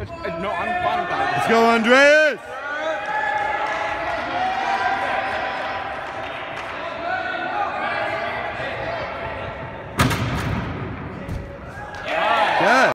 No, I'm fine. Let's go, Andreas! Yeah.